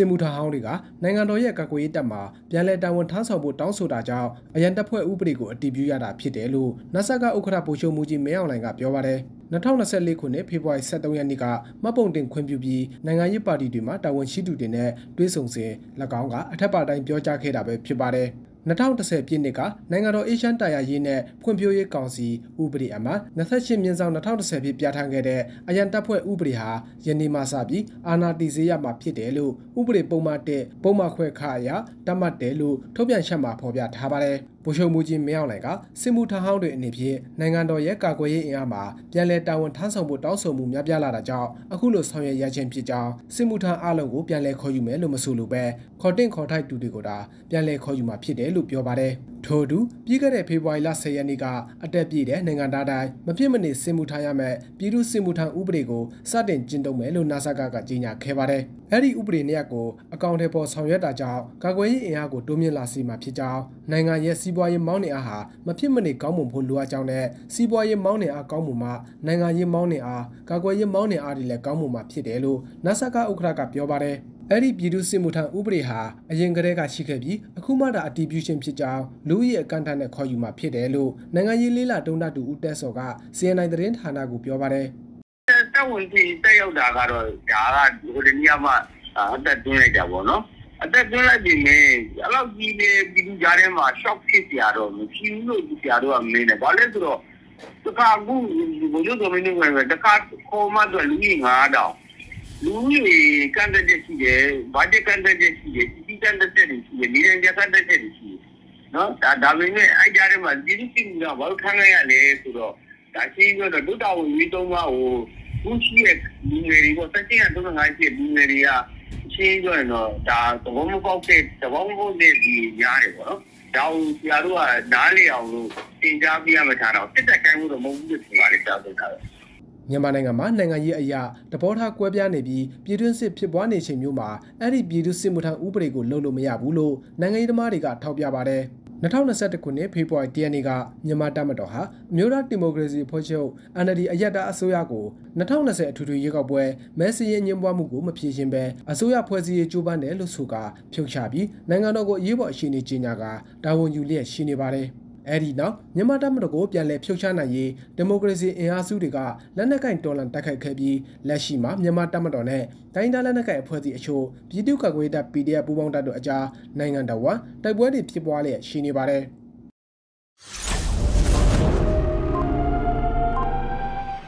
စစ်မှုထမ်းဟောင်းတွေကနိုင်ငံတော်ရဲ့ကာကွယ်ရေးတပ်မှပြန်လည်တာဝန်ထမ်းဆောင်ဖို့တောင်းဆိုတာကြောင့်အရန်တပ်ဖွဲ့ဥပဒေကိုအတည်ပြုရတာဖြစ်တယ်လို့နဆကဥက္ကဋ္ဌဗိုလ်ချုပ်မှုကြီးမင်းအောင်လှိုင်ကပြောပါတယ်2024ခုနှစ်ဖေဖော်ဝါရီ23ရက်နေ့ကမှတ်ပုံတင်ခွင့်ပြုပြီးနိုင်ငံရေးပါတီတွေမှတာဝန်ရှိသူတွေနဲ့တွဲဆုံစဉ်၎င်းကအထက်ပါတိုင်းပြောကြားခဲ့တာပဲဖြစ်ပါတယ်။ 2010ပြည့်နှစ်ကနိုင်ငံတော်အေရှန်တာယာရေးနဲ့ဖွံ့ဖြိုးရေးကောင်စီဥပဒေအမှ28မြင်းဆောင်2010ပြည့်ပြဋ္ဌာန်းခဲ့တဲ့အရန်တပ်ဖွဲ့ဥပဒေဟာယနေ့မှစပြီးအာဏာတည်စေရမှာဖြစ်တယ်လို့ဥပဒေပုံမှန်1ပုံမှန်ခွဲခါအရတတ်မှတ်တယ်လို့ထုတ်ပြန်ချက်မှာဖော်ပြထားပါတယ်။ဗိုလ်ချုပ်မှုကြီးမင်းအောင်လှိုင်ကစစ်မှုထမ်းဟောင်းတွေအနေဖြင့်နိုင်ငံတော်ရဲ့ကာကွယ်ရေးအင်အားမှာပြန်လည်တာဝန်ထမ်းဆောင်ဖို့တောင်းဆိုမှုများပြားလာတာကြောင့်အခုလိုဆောင်ရွက်ရခြင်းဖြစ်ကြောင်းစစ်မှုထမ်းအလုံးကိုပြန်လည်ခေါ်ယူမယ်လို့မဆိုလိုပဲခေါ်တင်ခေါ်ထိုက်တူတွေကိုဒါပြန်လည်ခေါ်ယူမှာဖြစ်တယ်လို့ပြောပါတယ်ထို့သူပြီးခဲ့တဲ့ဖေဖော်ဝါရီလ10ရက်နေ့ကအတက်ပြည့်တဲ့နိုင်ငံသားတိုင်းမဖြစ်မနေစစ်မှုထမ်းရမယ်ပြည်သူစစ်မှုထမ်းဥပဒေကိုစတင်ကျင့်သုံးမယ်လို့နာဆာကကကြေညာခဲ့ပါတယ်။အဲ့ဒီဥပဒေနဲ့ကိုအကောင့်ထဲပေါ်ဆောင်ရွက်တာကြောင့်ကာကွယ်ရေးအင်အားကိုတိုးမြင့်လာစေမှာဖြစ်ကြောင်းနိုင်ငံရဲ့စီးပွားရေးမောင်းနှင်အားဟာမဖြစ်မနေကောင်းမွန်ဖို့လိုအပ်ကြောင်းနဲ့စီးပွားရေးမောင်းနှင်အားကောင်းမှုမှနိုင်ငံရေးမောင်းနှင်အားကာကွယ်ရေးမောင်းနှင်အားတွေလည်းကောင်းမှုမှဖြစ်တယ်လို့နာဆာကဥက္ကဋ္ဌကပြောပါတယ်။ အဲ့ဒီပြည်သူစစ်မှုထမ်းဥပဒေဟာအရင်ကတည်းကရှိခဲ့ပြီးအခုမှသာအတည်ပြုခြင်းဖြစ်ကြောင်းလူ့ရဲ့အကန့်အသတ်နဲ့ခေါ်ယူမှာဖြစ်တယ်လို့နိုင်ငံရေးလေးလာတုံးတတူဦးတက်စော်က CNN သတင်းဌာနကိုပြောပါတယ်တက်ဝင်ပြီးတက်ရောက်တာကတော့ဒါကဟိုဒီနေရာမှာအသက်သွင်းလိုက်တာပေါ့နော်အသက်သွင်းလိုက်ပြီလေအဲ့လောက်ကြီးလေပြည်သူကြားထဲမှာ shock ဖြစ်ကြတော့မရှိဘူးလို့ဆရာတို့ကမင်းတယ်ဘာလဲဆိုတော့တခါကူဘိုးတို့မင်းတွေတခါခေါ်မှတော့လူကြီး9000 လူကြီးကန်တဲ့ရှိတယ်ဘာကျကန်တဲ့ရှိတယ်စီကန်တဲ့ရှိတယ်နေရကြကန်တဲ့ရှိတယ်နော်ဒါဒါပေမဲ့အဲ့ကြားထဲမှာဒီလိုရှိနေတာဘာလို့ခံရရလဲဆိုတော့ဒါရှိပြီးတော့ဒုတာဝန်ကြီးသုံးပါးကိုဘူးရှိရဲ့လူငယ်တွေကစက်ချင်းကတော့ငါရှိလူငယ်တွေကရှင်းပြောရင်တော့ဒါသဘောမပေါက်တဲ့သဘောမပေါက်တဲ့ဒီညားတယ်ပေါ့နော်ဒါကိုဆရာတို့ကနားလေအောင်လို့သင်ကြားပြရမှာထားတော့တက်တက်ကိုင်းလို့တော့မဟုတ်ဘူးလို့ပြောပါတယ်တောက်တာပဲ မြန်မာနိုင်ငံမှာနိုင်ငံရေးအရာတဘောထားကွဲပြားနေပြီးပြည်တွင်းစစ်ဖြစ်ပွားနေချိန်မျိုးမှာအဲ့ဒီပြည်သူစစ်မှုထမ်းဥပဒေကိုလုံလို့မရဘူးလို့နိုင်ငံရေးသမားတွေကထောက်ပြပါတယ်2021ခုနှစ်ဖေဖော်ဝါရီ10ရက်နေ့ကမြန်မာတပ်မတော်ဟာအမျိုးသားဒီမိုကရေစီဖွဲ့ချုပ် NLD အယက်တာအစိုးရကို2020အထူးထူးရွေးကောက်ပွဲမဲစရင်ညှဉ်းပွားမှုကိုမဖြေရှင်းဘဲအစိုးရဖွဲ့စည်းရေးကြိုးပမ်းတယ်လို့ဆိုကာဖြုတ်ချပြီးနိုင်ငံတော်ကိုအရေးပေါ်အခြေအနေကြေညာကာတာဝန်ယူလျက်ရှိနေပါတယ်။ အဲဒီနောက်မြန်မာတပ်မတော်ကိုပြန်လည်ဖြုတ်ချနိုင်ရေးဒီမိုကရေစီအင်အားစုတွေကလက်နက်ကင်တော်လှန်တိုက်ခိုက်ခဲ့ပြီးလက်ရှိမှာမြန်မာတပ်မတော်နဲ့တိုင်းဒေသလက်နက်ကင်အဖွဲ့အစည်းအချို့ပြည်သူ့ကာကွယ်ရေးတပ် PDF ပူးပေါင်းတပ်တို့အကြားနိုင်ငံတော်ဝတိုက်ပွဲတွေဖြစ်ပွားလျက်ရှိနေပါတယ်။